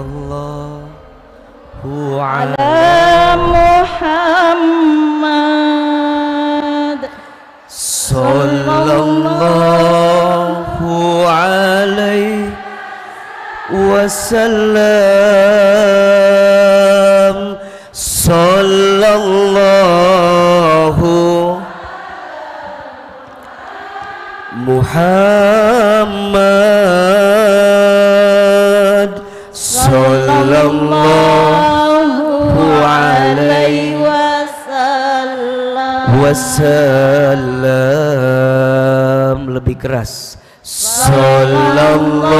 sallallahu ala Muhammad sallallahu alaihi wasallam sallallahu Muhammad sallallahu alaihi wasallam. Wasallam lebih keras. Sallallahu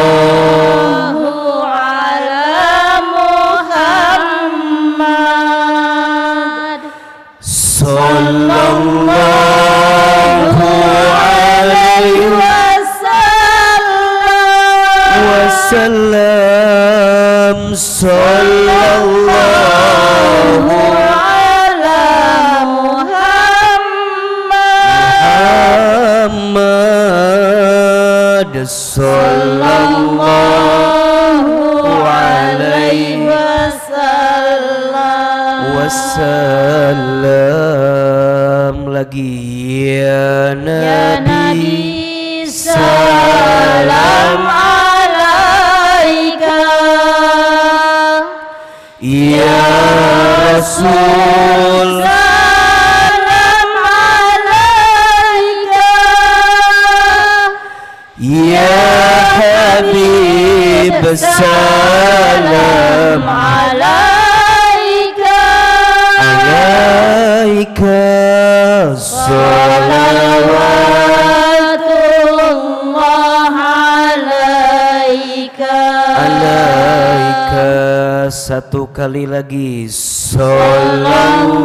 Muhammad sallallahu alaihi wasallam wasallam lagi ya Nabi Nabi salam alaika. Ya Rasul ya Habib salam alaika alaika salawatullah alaika. Alaika satu kali lagi. Sallallahu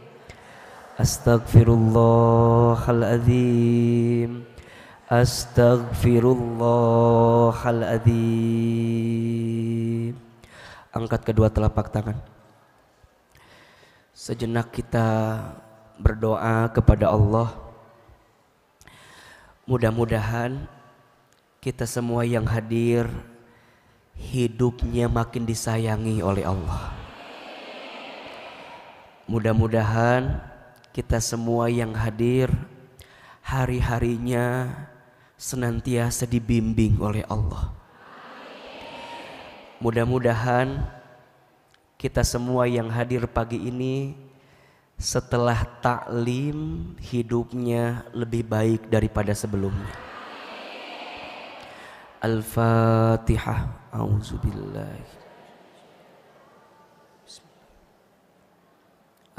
astagfirullahaladzim astagfirullahaladzim angkat kedua telapak tangan. Sejenak kita berdoa kepada Allah. Mudah-mudahan kita semua yang hadir hidupnya makin disayangi oleh Allah. Mudah-mudahan kita semua yang hadir hari-harinya senantiasa dibimbing oleh Allah. Mudah-mudahan kita semua yang hadir pagi ini setelah taklim hidupnya lebih baik daripada sebelumnya. Al-Fatihah. Auzubillahi.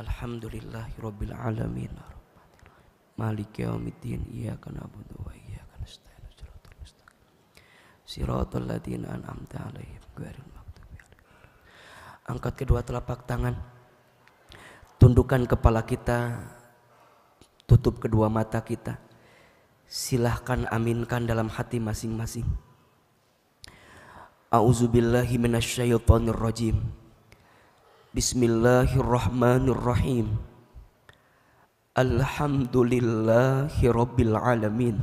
Alhamdulillahi rabbil alamin. Maliki yaumiddin. Iyyaka na'budu wa iyyaka nasta'in. Shiratal mustaqim. Shiratal ladzina an'amta 'alaihim ghairil. Angkat kedua telapak tangan. Tundukkan kepala kita, tutup kedua mata kita. Silahkan aminkan dalam hati masing-masing. A'udzubillahi minasyaitonir rajim. Bismillahirrahmanirrahim. Alhamdulillahi rabbil alamin.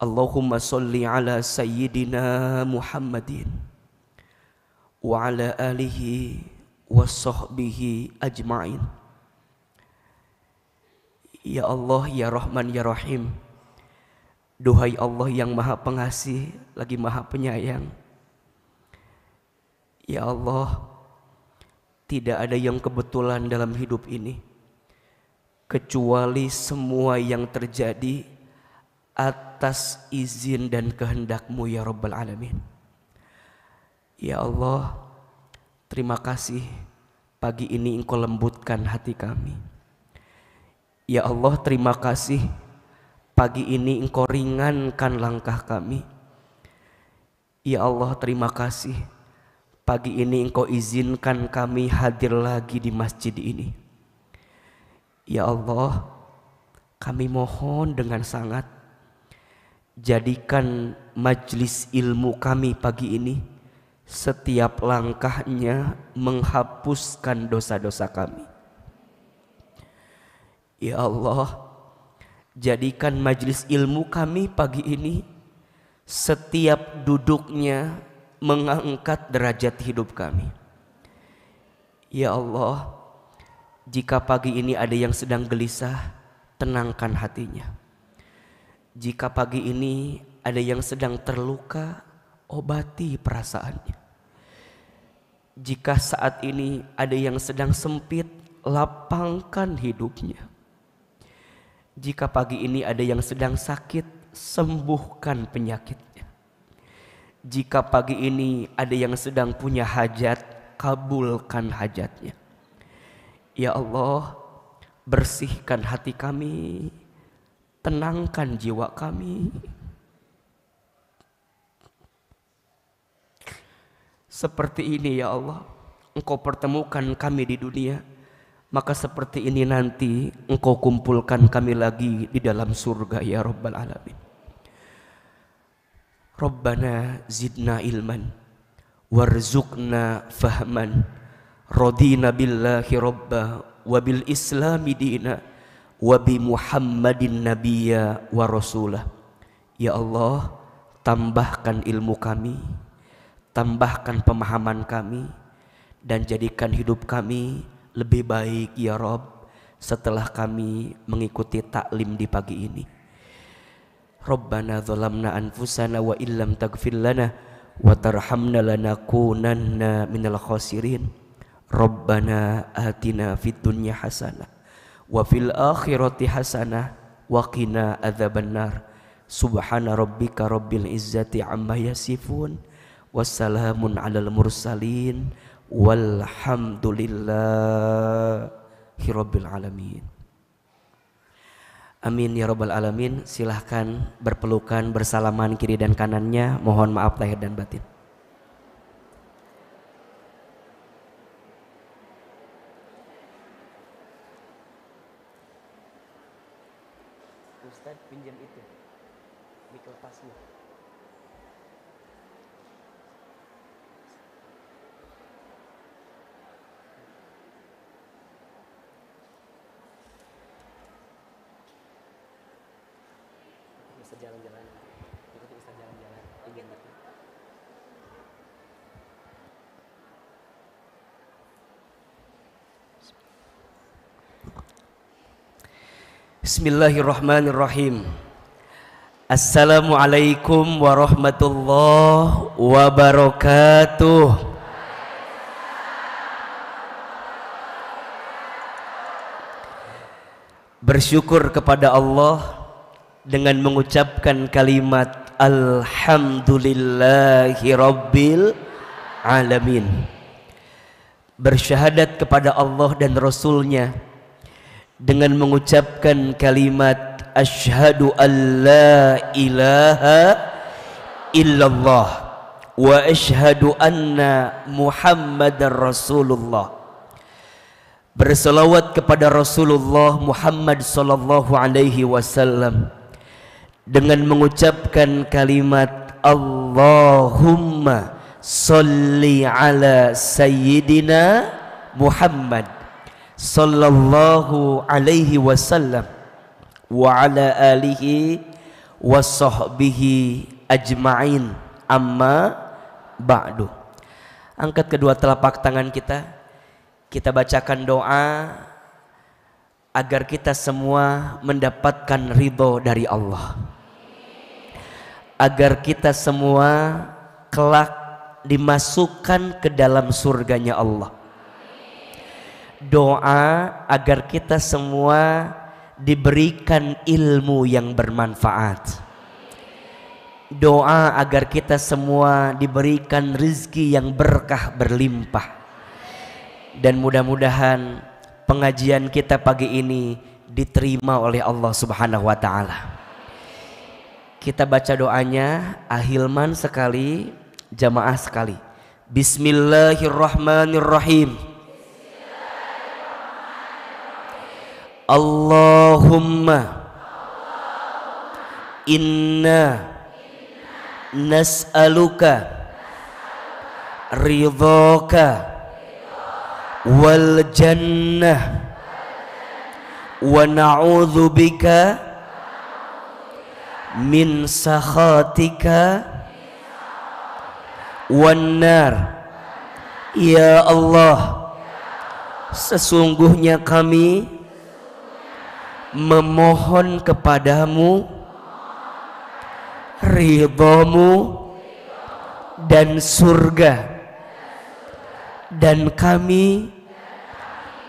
Allahumma salli ala sayyidina Muhammadin wa ala alihi wa sahbihi ajma'in. Ya Allah, ya Rahman, ya Rahim. Duhai Allah yang maha pengasih lagi maha penyayang. Ya Allah, tidak ada yang kebetulan dalam hidup ini. Kecuali semua yang terjadi atas izin dan kehendakmu ya Rabbal Alamin. Ya Allah, terima kasih pagi ini engkau lembutkan hati kami. Ya Allah, terima kasih pagi ini engkau ringankan langkah kami. Ya Allah, terima kasih pagi ini engkau izinkan kami hadir lagi di masjid ini. Ya Allah, kami mohon dengan sangat jadikan majlis ilmu kami pagi ini setiap langkahnya menghapuskan dosa-dosa kami. Ya Allah, jadikan majlis ilmu kami pagi ini setiap duduknya mengangkat derajat hidup kami. Ya Allah, jika pagi ini ada yang sedang gelisah, tenangkan hatinya. Jika pagi ini ada yang sedang terluka, obati perasaannya. Jika saat ini ada yang sedang sempit, lapangkan hidupnya. Jika pagi ini ada yang sedang sakit, sembuhkan penyakitnya. Jika pagi ini ada yang sedang punya hajat, kabulkan hajatnya. Ya Allah, bersihkan hati kami, tenangkan jiwa kami. Seperti ini ya Allah, Engkau pertemukan kami di dunia, maka seperti ini nanti Engkau kumpulkan kami lagi di dalam surga ya Rabbal Alamin. Rabbana zidna ilman warzuqna fahman radina billahi rabba wa bil islami dina wa bi muhammadin nabiyya wa rasulah. Ya Allah tambahkan ilmu kami tambahkan pemahaman kami dan jadikan hidup kami lebih baik ya Rob setelah kami mengikuti taklim di pagi ini Rabbana zalamna anfusana wa illam taghfir lana wa tarhamna lanakunanna minal khasirin. Rabbana atina fid dunya hasanah wa fil akhirati hasanah wa qina adzabannar. Subhana rabbika rabbil izzati amma yasifun wassalamun alal mursalin walhamdulillahi rabbil alamin. Amin ya robbal alamin. Silahkan berpelukan bersalaman kiri dan kanannya. Mohon maaf lahir dan batin. Bisa jalan-jalan. Ikuti Ustaz jalan-jalan. Pinjam itu. Bismillahirrahmanirrahim. Assalamualaikum warahmatullahi wabarakatuh. Bersyukur kepada Allah dengan mengucapkan kalimat Alhamdulillahi Rabbil Alamin. Bersyahadat kepada Allah dan Rasulnya dengan mengucapkan kalimat asyhadu an la ilaha illallah wa asyhadu anna muhammadar rasulullah berselawat kepada Rasulullah Muhammad sallallahu alaihi wasallam dengan mengucapkan kalimat Allahumma salli ala sayyidina Muhammad sallallahu alaihi wasallam wa ala alihi wa sahbihi ajma'in. Amma ba'du. Angkat kedua telapak tangan kita. Kita bacakan doa agar kita semua mendapatkan ridho dari Allah agar kita semua kelak dimasukkan ke dalam surganya Allah. Doa agar kita semua diberikan ilmu yang bermanfaat. Doa agar kita semua diberikan rezeki yang berkah berlimpah. Dan mudah-mudahan pengajian kita pagi ini diterima oleh Allah Subhanahu wa taala. Kita baca doanya ahilman sekali, jamaah sekali. Bismillahirrahmanirrahim. Allahumma inna nas'aluka ridhaka wal jannah wa na'udzu bika min sakhatika wan nar. Ya Allah sesungguhnya kami memohon kepadamu ridhamu dan surga. Dan kami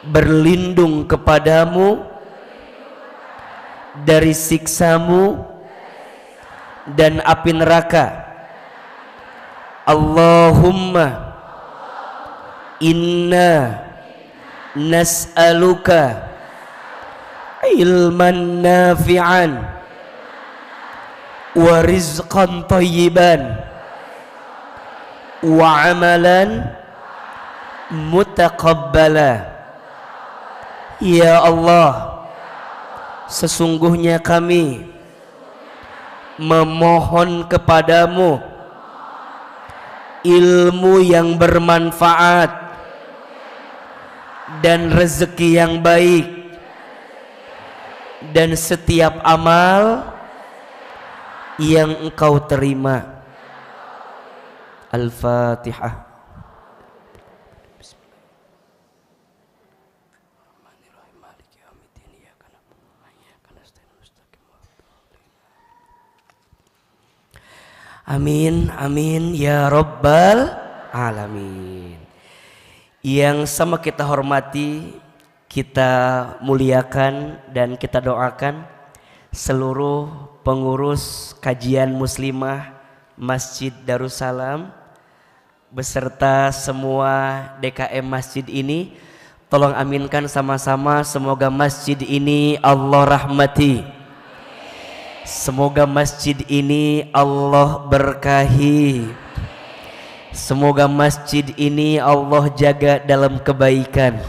berlindung kepadamu dari siksamu dan api neraka. Allahumma inna nas'aluka ilman nafi'an wa rizqan tayyiban wa amalan mutaqabbala. Ya Allah sesungguhnya kami memohon kepadamu. Ilmu yang bermanfaat dan rezeki yang baik. Dan setiap amal yang engkau terima. Al-Fatihah Amin, amin ya Rabbal Alamin. Yang sama kita hormati, kita muliakan dan kita doakan seluruh pengurus kajian muslimah Masjid Darussalam beserta semua DKM masjid ini tolong aminkan sama-sama semoga masjid ini Allah rahmati Semoga masjid ini Allah berkahi. Semoga masjid ini Allah jaga dalam kebaikan.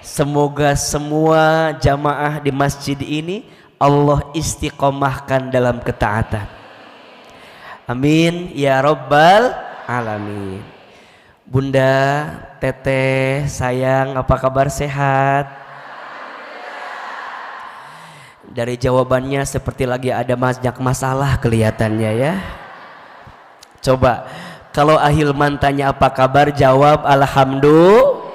Semoga semua jamaah di masjid ini Allah istiqomahkan dalam ketaatan. Amin ya rabbal alamin. Bunda, Teteh, sayang, apa kabar sehat? Dari jawabannya seperti lagi ada banyak masalah kelihatannya ya. Coba kalau Ahilman tanya apa kabar jawab alhamdulillah.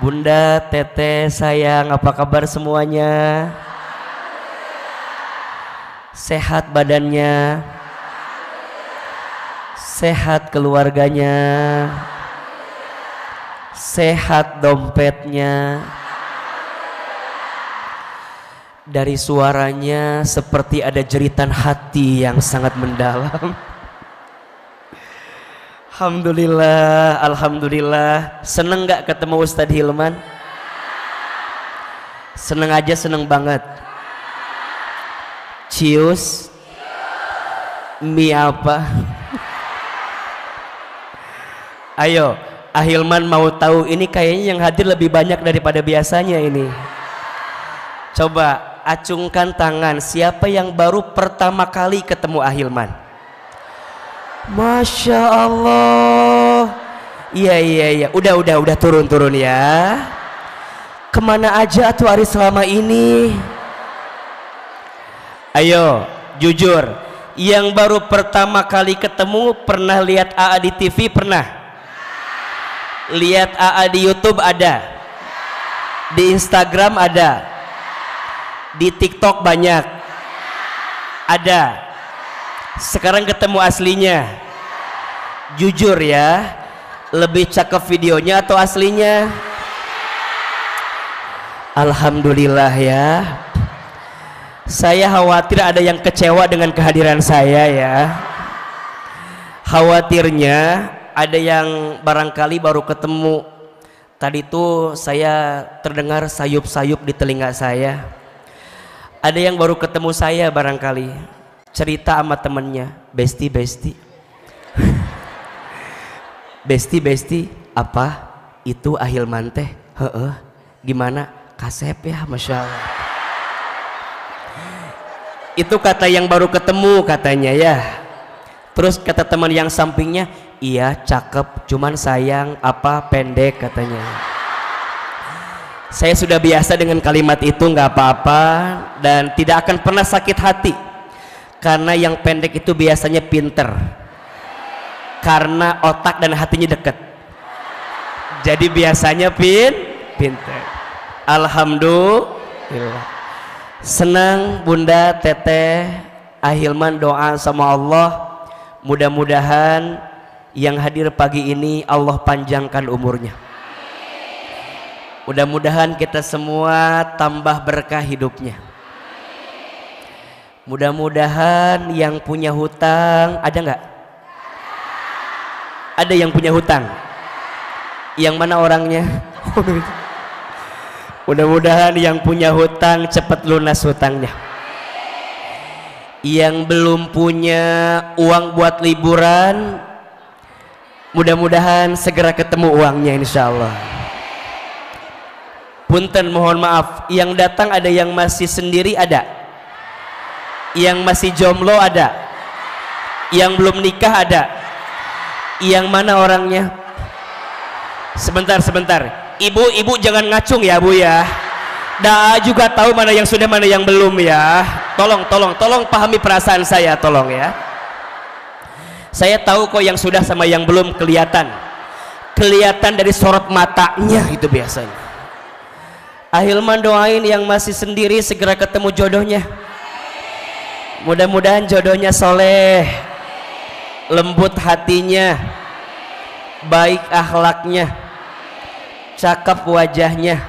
Bunda, Teteh, sayang, apa kabar semuanya? Sehat badannya? Sehat keluarganya? Sehat dompetnya? Dari suaranya seperti ada jeritan hati yang sangat mendalam. Alhamdulillah, Alhamdulillah. Seneng gak ketemu Ustadz Hilman? Seneng aja, seneng banget. Cius, mie apa? Ayo, Ahilman mau tahu ini kayaknya yang hadir lebih banyak daripada biasanya ini. Coba acungkan tangan. Siapa yang baru pertama kali ketemu Ahilman? Masya Allah. Iya iya iya. Udah udah udah turun turun ya. Ke mana aja tuh hari selama ini? Ayo jujur. Yang baru pertama kali ketemu pernah lihat AA di TV pernah? Lihat AA di YouTube ada? Di Instagram ada di TikTok banyak ada sekarang ketemu aslinya jujur ya lebih cakep videonya atau aslinya Alhamdulillah ya Saya khawatir ada yang kecewa dengan kehadiran saya ya. Khawatirnya ada yang barangkali baru ketemu. Tadi itu saya terdengar sayup-sayup di telinga saya. Ada yang baru ketemu saya barangkali. Cerita sama temennya, besti besti. besti besti apa? Itu Ahilman teh. Heeh. Gimana? Kasep ya, masya Allah itu kata yang baru ketemu katanya ya terus kata teman yang sampingnya iya cakep cuman sayang apa pendek katanya saya sudah biasa dengan kalimat itu nggak apa-apa dan tidak akan pernah sakit hati. Karena yang pendek itu biasanya pinter. Karena otak dan hatinya dekat. Jadi biasanya pin pinter. Alhamdulillah. Senang bunda teteh Ahilman doa sama Allah. Mudah-mudahan yang hadir pagi ini Allah panjangkan umurnya mudah-mudahan kita semua tambah berkah hidupnya mudah-mudahan yang punya hutang ada nggak ada yang punya hutang yang mana orangnya Mudah-mudahan yang punya hutang cepat lunas hutangnya. Yang belum punya uang buat liburan, mudah-mudahan segera ketemu uangnya insya Allah. Punten mohon maaf, yang datang ada yang masih sendiri ada, yang masih jomblo ada, yang belum nikah ada, yang mana orangnya? Sebentar, sebentar. Ibu-ibu jangan ngacung ya bu ya. Daa juga tahu mana yang sudah mana yang belum ya. Tolong tolong tolong pahami perasaan saya tolong ya. Saya tahu kok yang sudah sama yang belum kelihatan. Kelihatan dari sorot matanya itu biasanya Ahilman doain yang masih sendiri segera ketemu jodohnya. Mudah-mudahan jodohnya soleh lembut hatinya baik akhlaknya cakep wajahnya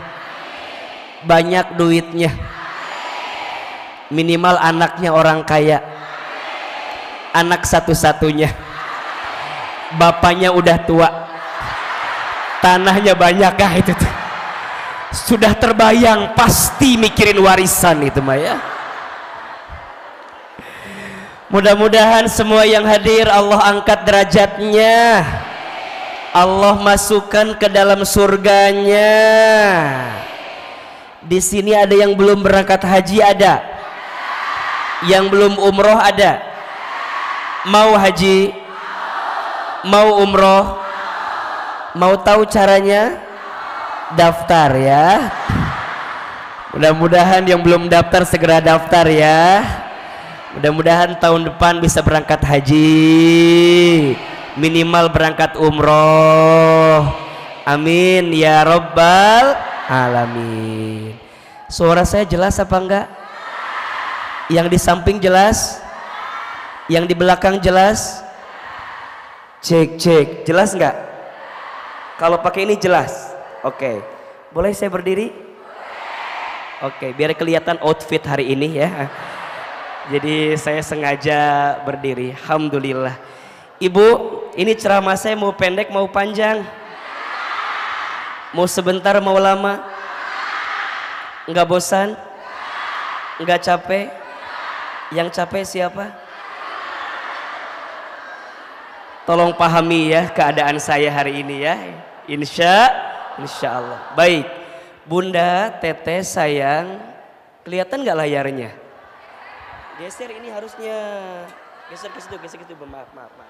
banyak duitnya minimal anaknya orang kaya anak satu-satunya. Bapaknya udah tua tanahnya banyak kah itu tuh sudah terbayang pasti mikirin warisan itu mah ya. Mudah-mudahan semua yang hadir Allah angkat derajatnya. Allah masukkan ke dalam surganya. Di sini ada yang belum berangkat haji ada. Yang belum umroh ada. Mau haji? Mau umroh? Mau tahu caranya daftar ya. Mudah-mudahan yang belum daftar segera daftar ya. Mudah-mudahan tahun depan bisa berangkat haji. Minimal berangkat umroh. Amin ya robbal alamin. Suara saya jelas apa enggak? Yang di samping jelas? Yang di belakang jelas? Cek cek. Jelas enggak? Kalau pakai ini jelas oke boleh saya berdiri oke biar kelihatan outfit hari ini ya jadi saya sengaja berdiri Alhamdulillah Ibu, ini ceramah saya mau pendek mau panjang? Mau sebentar mau lama? Enggak bosan? Enggak capek? Yang capek siapa? Tolong pahami ya keadaan saya hari ini ya. Insya, insya Allah. Baik, Bunda, Teteh, sayang, kelihatan nggak layarnya? Geser ini harusnya geser ke situ, geser ke situ. Maaf, maaf, maaf.